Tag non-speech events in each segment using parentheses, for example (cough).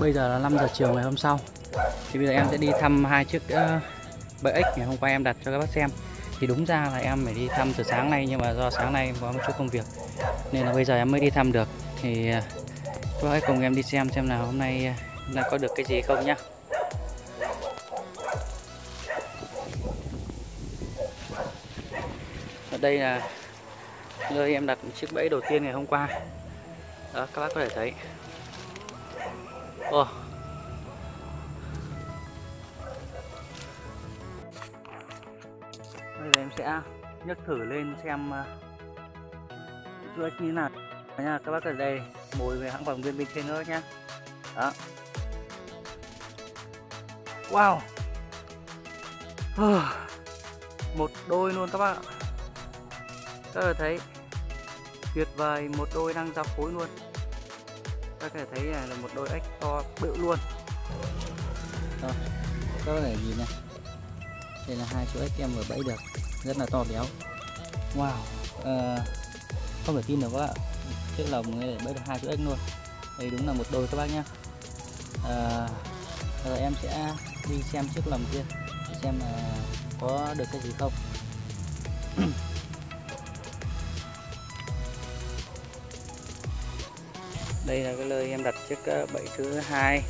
Bây giờ là 5 giờ chiều ngày hôm sau. Thì bây giờ em sẽ đi thăm hai chiếc uh, bẫy ngày hôm qua em đặt cho các bác xem. Thì đúng ra là em phải đi thăm từ sáng nay Nhưng mà do sáng nay em có một chút công việc Nên là bây giờ em mới đi thăm được. Thì uh, các bác hãy cùng em đi xem xem nào hôm nay uh, là có được cái gì không nhá. Ở đây là nơi em đặt chiếc bẫy đầu tiên ngày hôm qua. Đó các bác có thể thấy. Ồ. bây giờ em sẽ nhấc thử lên xem ờ, uh, chuỗi như thế nào nha các bác ở đây mồi về hãng vòng viên bên trên nữa nhá. Đó. Wow! Một đôi luôn các bạn các bạn thấy tuyệt vời một đôi đang ra phối luôn các bạn thấy là một đôi ếch to bự luôn. Đó, các bạn nhìn này. Đây là hai chú ếch em vừa bẫy được rất là to béo. Wow à, không thể tin được các bạn chiếc lồng này bẫy được hai chú ếch luôn. Đây đúng là một đôi các bác nhá. À, rồi em sẽ đi xem chiếc lồng kia xem là có được cái gì không. (clears throat) đây là cái nơi em đặt chiếc ờ, bẫy thứ hai.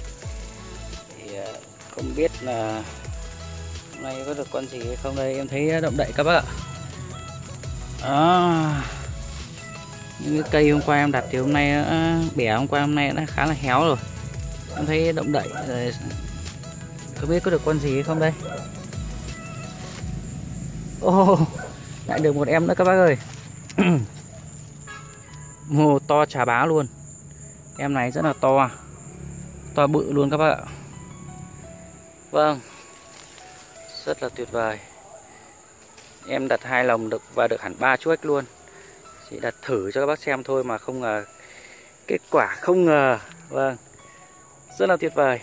Thì ờ, không biết là hôm nay có được con gì hay không đây? Em thấy ờ, động đậy các bác ạ. À, những cái cây hôm qua em đặt thì hôm nay bẻ hôm qua hôm nay đã khá là héo rồi. Em thấy động đậy rồi không biết có được con gì hay không đây? Ô oh, lại được một em nữa các bác ơi. (clears throat) Mồ to trà bá luôn em này rất là to à. to bự luôn các bạn ạ. Vâng. Rất là tuyệt vời. Em đặt hai lồng được và được hẳn ba chuếch luôn. Chỉ đặt thử cho các bác xem thôi mà không ngờ, kết quả không ngờ. Vâng. Rất là tuyệt vời.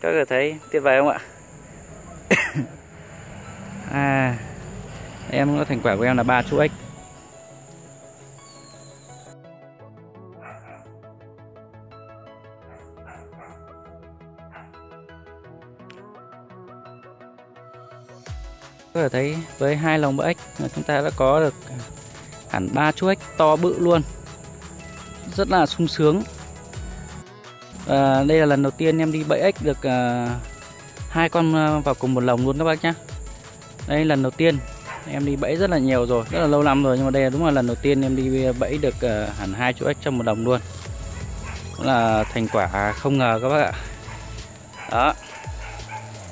Các bạn thấy tuyệt vời không ạ? (coughs) À em có thành quả của em là ba chuếch. Có thể thấy với hai lồng bẫy ếch chúng ta đã có được hẳn ba chú ếch to bự luôn. Rất là sung sướng. À, đây là lần đầu tiên em đi bẫy ếch được à, hai con à, vào cùng một lồng luôn các bác nhé đây lần đầu tiên em đi bẫy rất là nhiều rồi rất là lâu lắm rồi nhưng mà đây là đúng là lần đầu tiên em đi bẫy được à, hẳn hai chú ếch trong một đồng luôn. Cũng là thành quả không ngờ các bác ạ. Đó.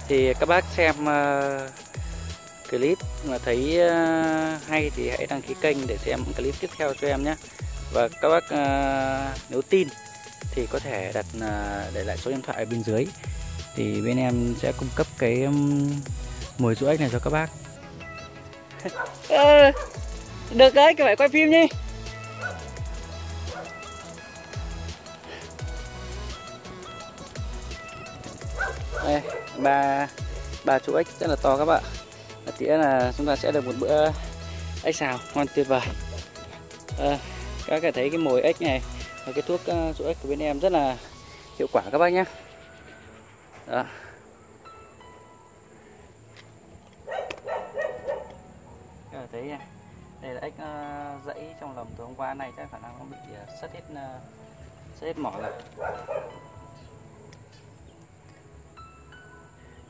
Thì các bác xem uh, clip mà thấy ờ, hay thì hãy đăng ký kênh để xem clip tiếp theo cho em nhé. Và các bác ờ, nếu tin thì có thể đặt ờ, để lại số điện thoại ở bên dưới. Thì bên em sẽ cung cấp cái mồi rũ ếch này cho các bác. (laughs) Được đấy phải quay phim đi đây ba ba chú ếch rất là to các bạn nghĩa là chúng ta sẽ được một bữa ếch xào ngon tuyệt vời. À, các bạn thấy cái mồi ếch này và cái thuốc ờ, rũ ếch của bên em rất là hiệu quả các bác nhé. Đó. Các bạn thấy nha đây là ếch uh, ờ, dãy trong lồng từ hôm qua này chắc khả năng nó bị uh, sất hết uh, sất hết mỏ rồi.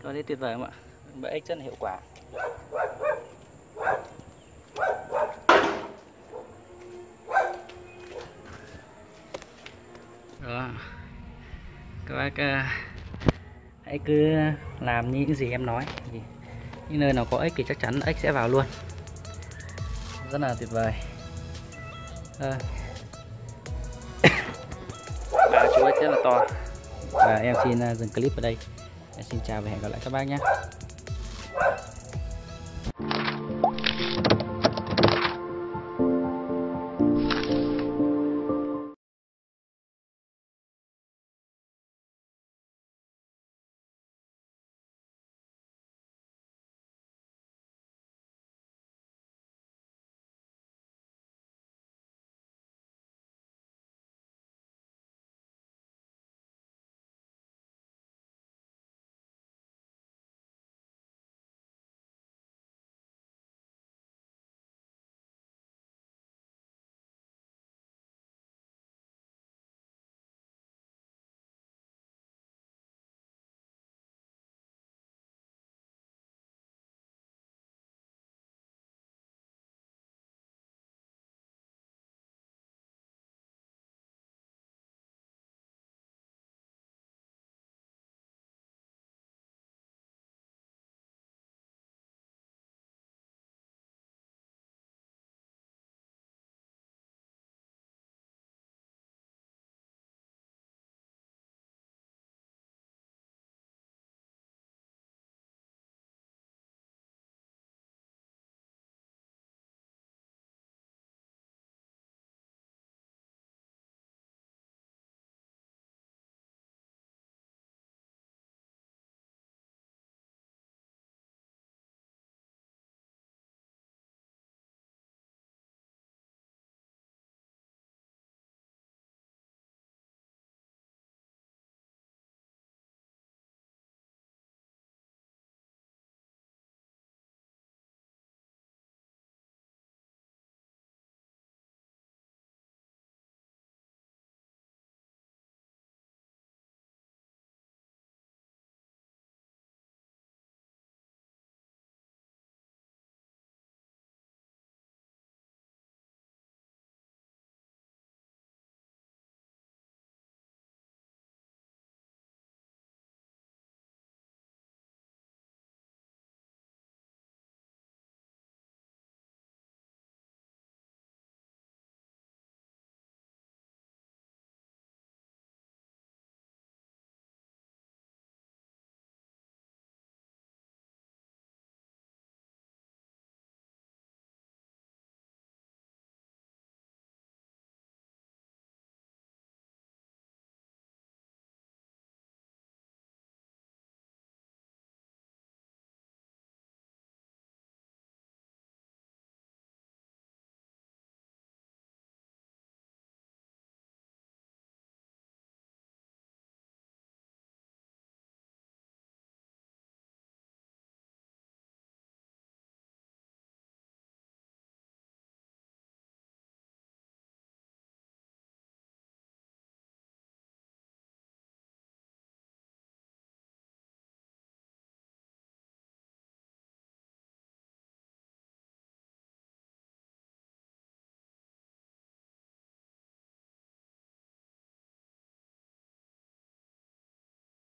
Có thấy tuyệt vời không ạ? Bẫy ếch rất là hiệu quả. Đó. Các bác uh, hãy cứ làm như những gì em nói. Những nơi nào có ếch thì chắc chắn ếch sẽ vào luôn. Rất là tuyệt vời. À. (coughs) ba chú ếch rất là to. Và em xin ờ, dừng clip ở đây. Em xin chào và hẹn gặp lại các bác nhé. Tchau!